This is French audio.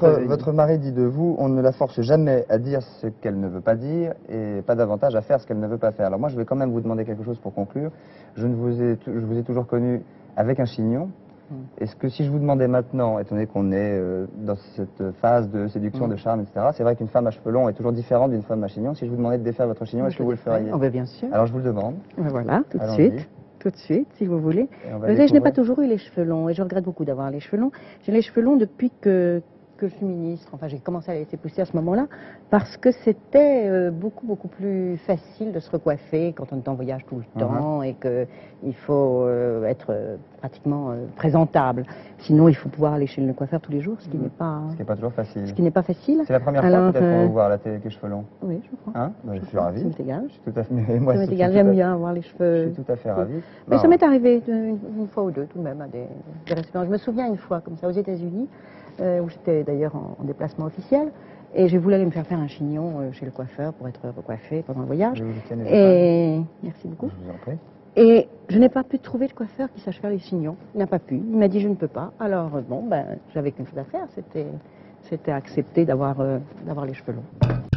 Votre, votre mari dit de vous, on ne la force jamais à dire ce qu'elle ne veut pas dire et pas davantage à faire ce qu'elle ne veut pas faire. Alors moi, je vais quand même vous demander quelque chose pour conclure. Je, ne vous, ai, je vous ai toujours connu avec un chignon. Est-ce que si je vous demandais maintenant, étant donné qu'on est euh, dans cette phase de séduction, Mm. de charme, etc., c'est vrai qu'une femme à cheveux longs est toujours différente d'une femme à chignon. Si je vous demandais de défaire votre chignon, est-ce que vous le feriez? Oh, ben, Bien sûr. Alors je vous le demande. Ben, Voilà, tout de suite. Tout de suite, si vous voulez. Vous savez, je n'ai pas toujours eu les cheveux longs et je regrette beaucoup d'avoir les cheveux longs. J'ai les cheveux longs depuis que, que je suis ministre. Enfin, j'ai commencé à les laisser pousser à ce moment-là parce que c'était euh, beaucoup, beaucoup plus facile de se recoiffer quand on est en voyage tout le Mhm. temps et qu'il faut euh, être euh, pratiquement présentable. Sinon, il faut pouvoir aller chez le coiffeur tous les jours, ce qui n'est pas, Ce qui n'est pas toujours facile. ce qui n'est pas facile. C'est la première Alors, fois peut-être qu'on euh, vous voir à la télé avec les cheveux longs. Oui, je crois. Hein? Ben, Je suis ravi. Ça m'est égal. Je suis tout à fait, moi, Ça je m'est égal. J'aime bien avoir les Je cheveux. suis tout à fait ravi. Mais Non. ça m'est arrivé une, une fois ou deux tout de même à des, des restaurants. Je me souviens une fois comme ça aux États-Unis, euh, où j'étais d'ailleurs en, en déplacement officiel, et j'ai voulu aller me faire faire un chignon euh, chez le coiffeur pour être recoiffée pendant le voyage. Je Et merci beaucoup. Je vous en prie. Et je n'ai pas pu trouver de coiffeur qui sache faire les chignons. Il n'a pas pu. Il m'a dit je ne peux pas. Alors euh, bon, ben j'avais qu'une chose à faire, c'était c'était accepter d'avoir euh, d'avoir les cheveux longs.